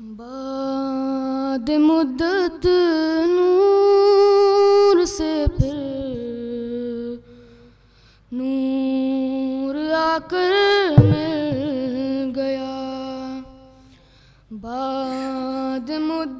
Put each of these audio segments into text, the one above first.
बाद मुद्दत नूर से फिर नूर आकर मिल गया। बाद मुद्दत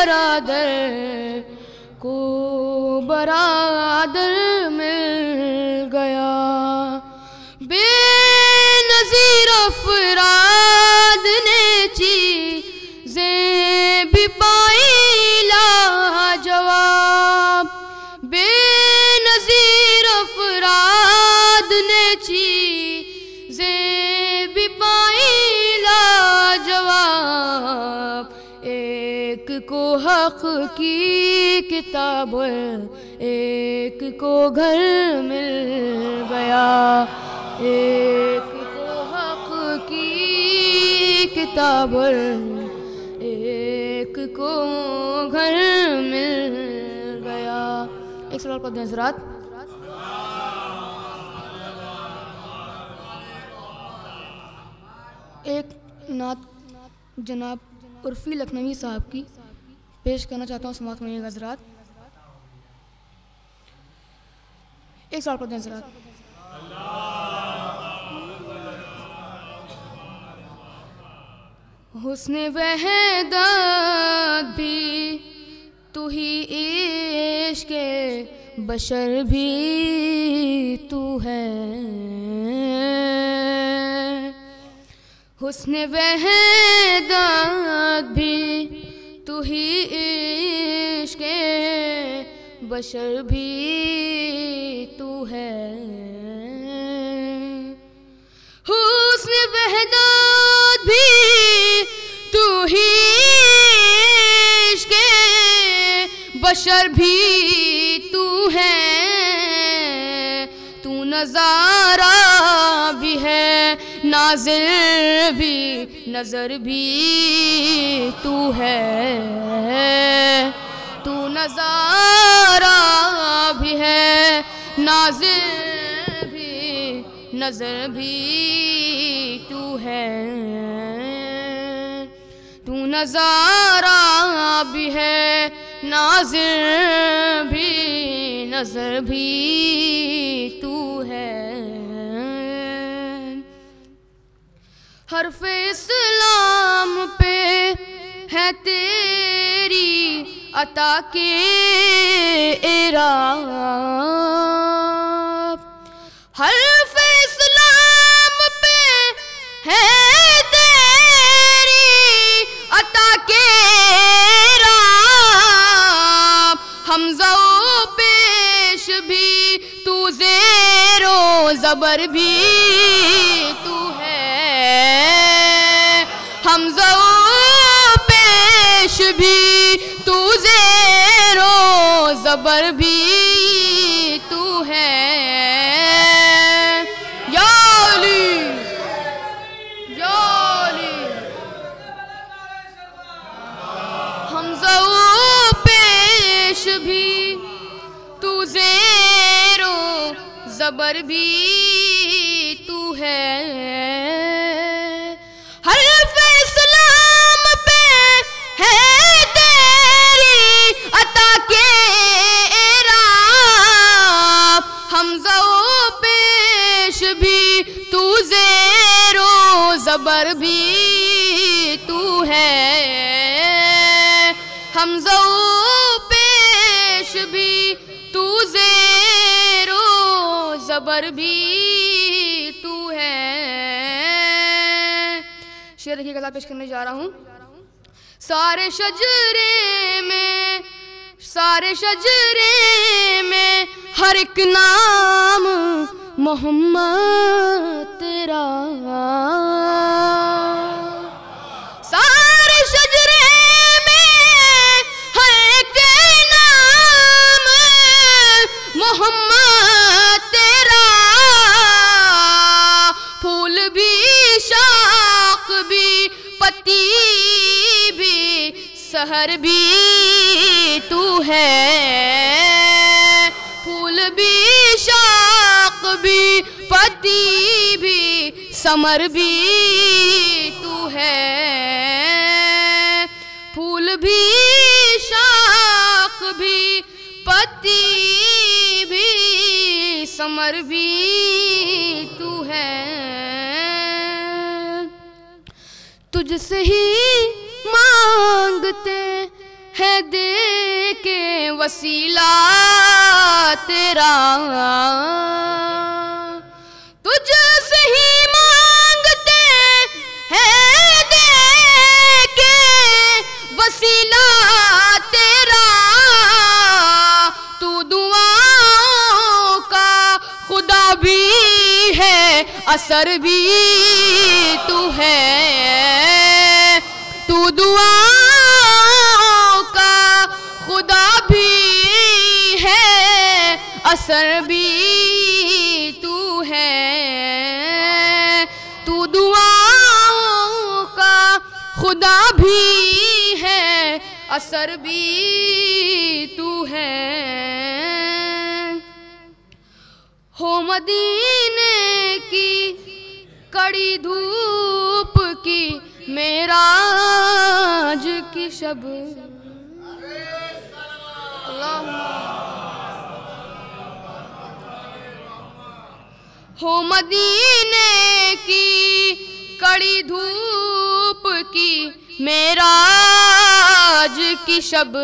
में बरादर। को हक की किताब एक को घर मिल गया। एक को हक की किताब एक को घर मिल गया। एक सवाल पढ़ते हैं हजरात। एक नात जनाब उर्फी लखनवी साहब की पेश करना चाहता हूँ, समाप्त में हजरात। एक सवाल पढ़ते हैं हजरात। हुस्न वहदत भी तू ही इश्क बशर भी तू है। हुस्न वहदत भी ही इश्क बशर भी तू है। हुस्न वहदत भी तू ही इश्क बशर भी तू है। तू नज़ारा नाजिर भी, नज़र भी तू है। तू नज़ारा भी है नाजिर भी, नज़र भी तू है। तू नज़ारा भी है नाजिर भी, नज़र भी तू हरफ इस्लाम पे है तेरी अता के इराब। हरफ इस्लाम पे है तेरी अता के हमजा पेश भी, तू जेरो जबर भी। हमजा पेश भी तू जेरो जबर भी तू है। पेश भी जबर भी जबर भी तू है। हमजा पेश भी तू जेरो जबर भी तू है। शेर की गला पेश करने जा रहा हूँ। सारे शजरे में, सारे शजरे में हर एक नाम मोहम्मद तेरा। सारे हर नाम, मोहम्मद तेरा। फूल भी, शाख भी पति भी सहर भी तू है। भी, पति भी, समर भी, तू है। फूल भी, शाख भी, पति भी, समर भी, तू है। तुझसे ही मांगते हैं दे के वसीला तेरा। तुझसे ही मांगते हैं दे के वसीला तेरा। तू दुआओं का खुदा भी है, असर भी तू है। तू दुआओं का खुदा भी है, असर भी तू है। तू दुआओं का खुदा भी है, असर भी तू है। हो मदीने की कड़ी धूप की मेरा मेराज की शब हो मदीने की कड़ी धूप की, मेराज की शब।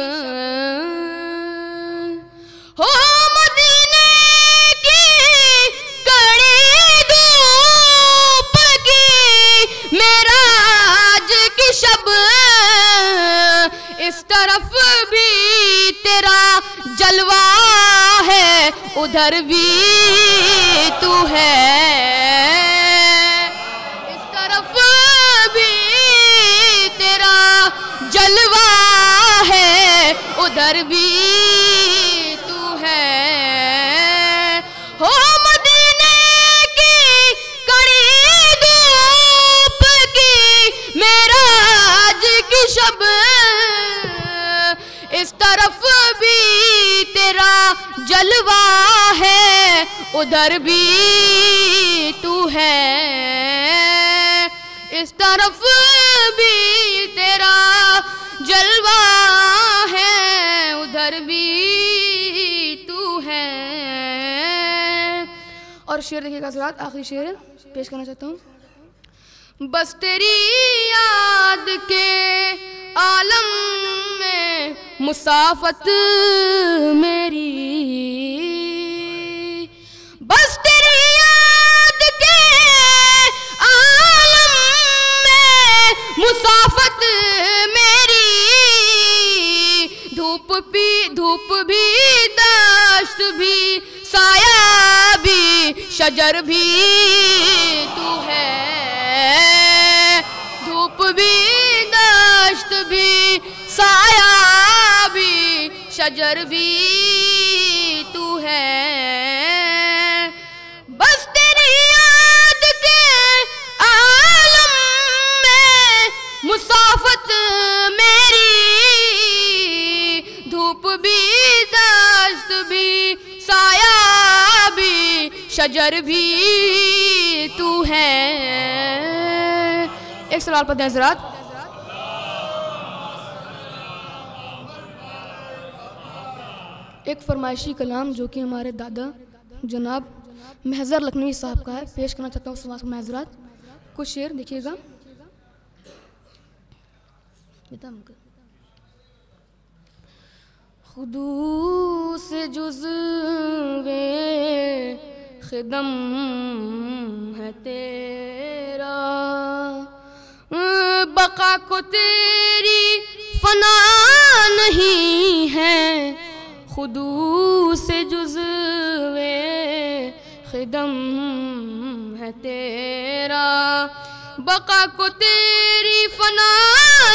हो मदीने की कड़ी धूप की, मेराज की शब। इस तरफ़ भी तेरा जलवा है, उधर भी तू है। इस तरफ़ भी तेरा जलवा है, उधर भी उधर भी तू है। इस तरफ़ भी तेरा जलवा है, उधर भी तू है। और शेर देखिएगा सरात आखिरी शेर पेश करना चाहता हूँ। बस तेरी याद के आलम में मुसाफत मेरी भी धूप भी, दस्त भी, साया भी, शजर भी तू है। धूप भी, दस्त भी, साया भी, शजर भी तू है। भी शजर भी तू है। एक सवाल पर हजरात एक फरमाइशी कलाम जो कि हमारे दादा जनाब महजर लखनवी साहब का है, पेश करना चाहता हूँ समाज महजरात कुछ शेर देखिएगा। खुदू से जुजवे खिदम है तेरा। बका को तेरी फना नहीं है। खुदू से जुजवे खिदम है तेरा। बका को तेरी फना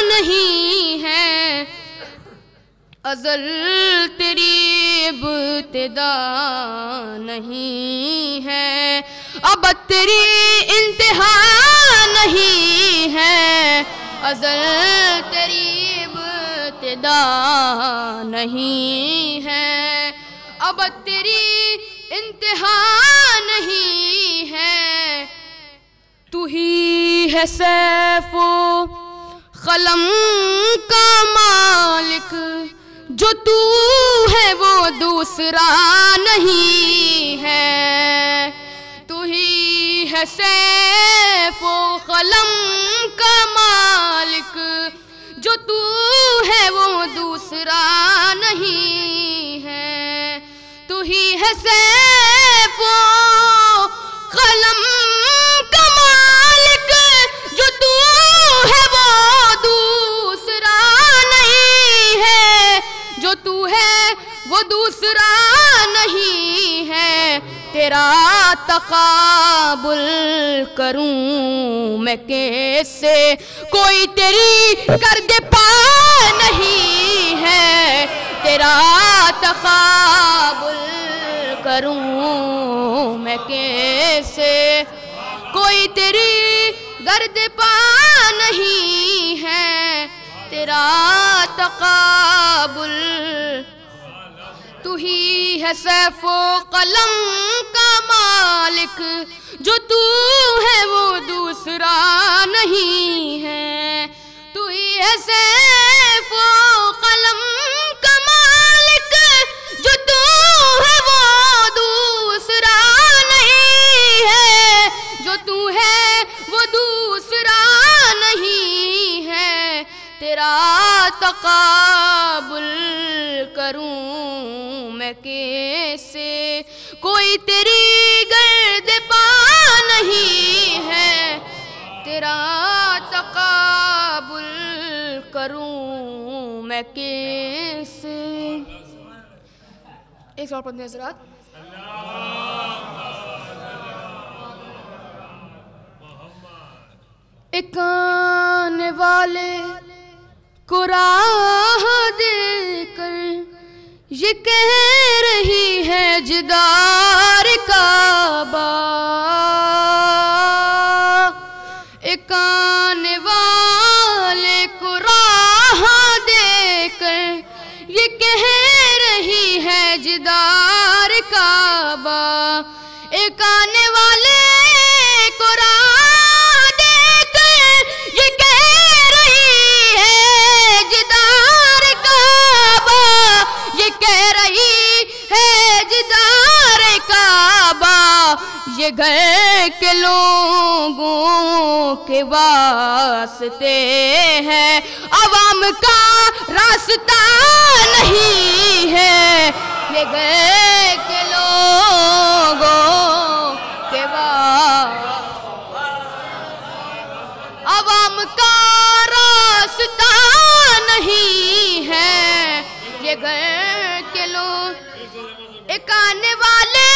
नहीं है। अजल तेरी इब्तिदा नहीं है। अब तेरी इंतहा नहीं है। अजल तेरी पर्दा नहीं है। अब तेरी इंतहा नहीं है। तू ही है सैफो, कलम का मालिक। जो तू है वो दूसरा नहीं है। तू ही है सैफो कलम का मालिक। जो तू है वो दूसरा नहीं है। तू ही है सैफो दूसरा नहीं है, तेरा तकाबुल करूँ मैं कैसे? कोई तेरी कर दे पा नहीं है, तेरा तकाबुल करूँ मैं कैसे? कोई तेरी गर्द पा नहीं है, तेरा तकाबुल तू ही है सैफो कलम का मालिक। जो तू है वो दूसरा नहीं है। तू ही है सैफो कलम का मालिक। जो तू है वो दूसरा नहीं है। जो तू है वो दूसरा नहीं है। तेरा तकाबुल कोई तेरी गर्द पा नहीं है, तेरा तकाबुल करूँ मैं कैसे? एक सवाल पढ़ते हैं हजरात। एक आने वाले को राह देकर ये कह रही है जिदार काबा। एक आने वाले को राह देकर ये कह रही है जिदार काबा। एक आने वाले को राह काबा ये घर के लोगों के वास्ते है। आवाम का रास्ता नहीं है। ये घर के लोगों के अवाम का रास्ता नहीं है। ये घर के लोग एक आने वाले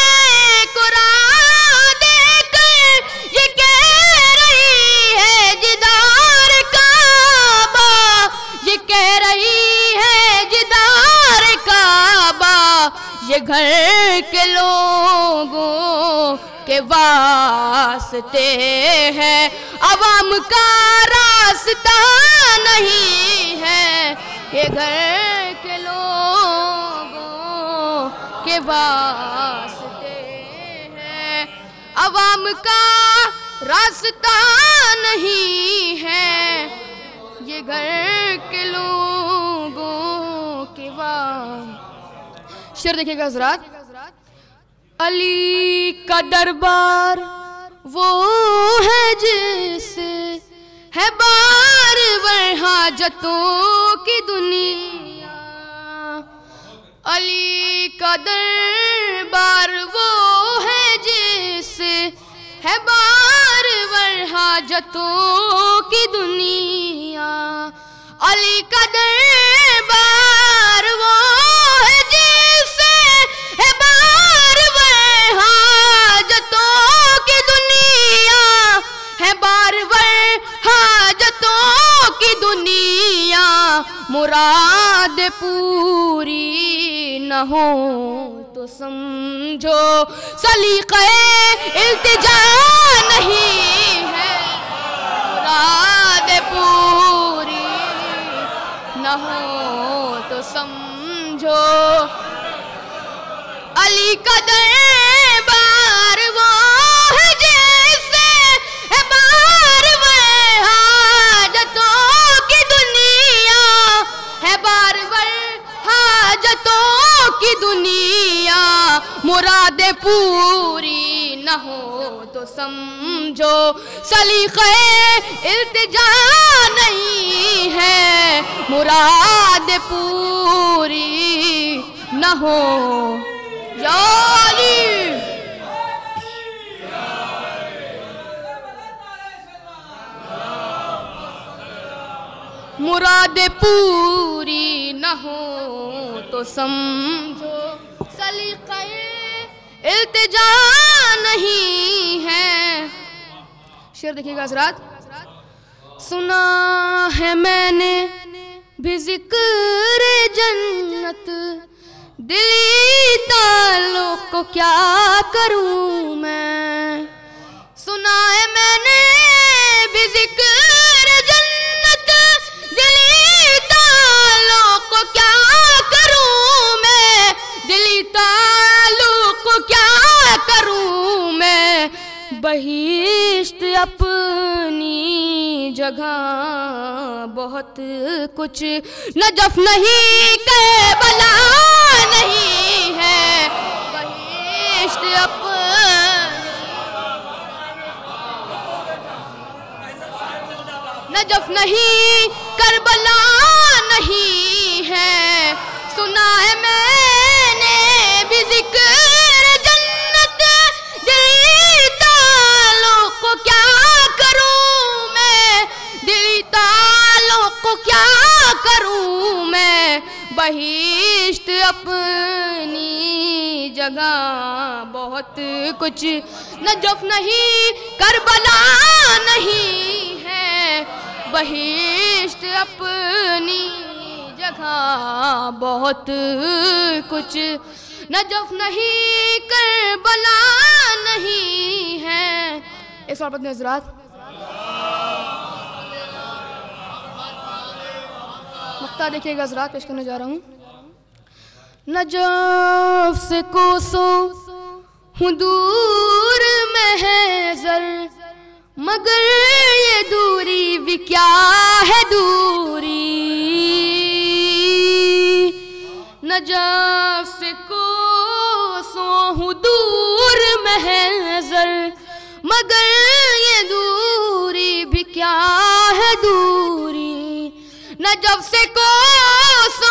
ये घर के लोगों के वास्ते है। अवाम का रास्ता नहीं है। ये घर के लोगों के वास्ते है। अवाम का रास्ता नहीं है। ये घर के लोगों शेर देखिएगा हजरात अली का दरबार वो है जिसे है बार वर हाजतों की दुनिया। अली का दरबार वो है जिसे है बार वर हाजतों की दुनिया। अली का दरबार वो की दुनिया मुराद पूरी न हो तो समझो सलीक़े इल्तिजा नहीं पूरी न हो तो समझो सलीक़े इल्तिजा नहीं है। मुराद पूरी न हो। या अली। मुराद पूरी न हो तो समझो इल्तिजा नहीं है। शेर देखिएगा हजरात। सुना है मैंने भी ज़िक्र जन्नत। दिली तालों को क्या करूँ मैं? सुना है मैंने बहिश्त अपनी जगह बहुत कुछ नजफ नहीं के बला नहीं है। बहिश्त अपनी नजफ नहीं, करबला नहीं है। जगह बहुत कुछ। नजफ नहीं, करबला नहीं है। बहिश्त अपनी जगह बहुत कुछ। नजफ नहीं, करबला नहीं है। इस सवाल पत्नी हजरात। देखिएगा हजरात, पेश करने जा रहा हूँ। नजफ से कोसों, हूँ दूर महजर। मगर ये दूरी भी क्या है दूरी? नजफ से कोसों, हूँ दूर महजर। मगर ये दूरी भी क्या है दूरी? नजफ से कोसों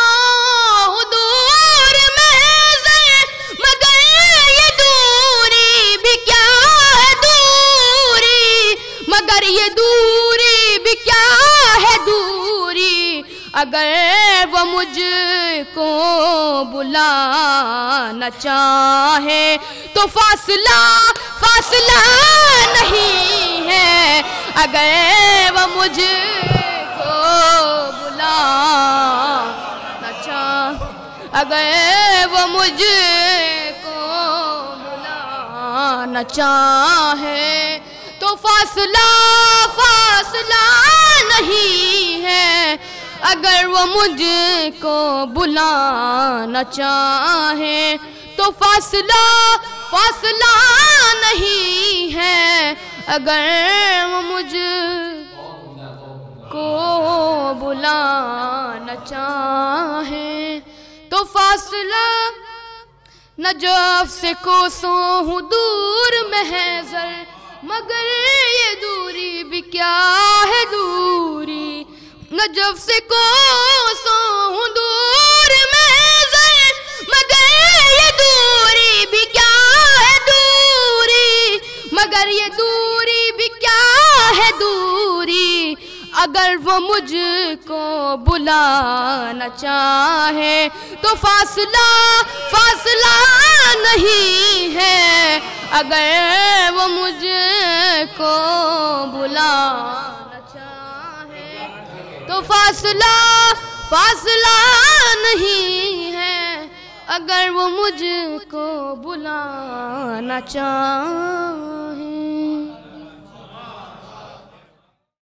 अगर वो मुझको बुलाना चाहे तो फासला फासला नहीं है। अगर वो मुझको बुलाना चाहे, अगर वो मुझको बुलाना चाहे तो फासला फासला अगर वो मुझको बुलाना चाहे तो फासला फासला नहीं है। अगर वो मुझ को बुलाना चाहे तो फासला नजफ से कोसों हूँ दूर महजर, मगर ये दूरी भी क्या है दूरी? नजफ से कोसों हूँ दूर महजर मगर ये दूरी भी क्या है दूरी? मगर ये दूरी भी क्या है दूरी? अगर वो मुझको बुलाना चाहे तो फासला फासला नहीं है। अगर वो मुझको चाहे तो फासला फासला नहीं है। अगर वो मुझको बुलाना चाहे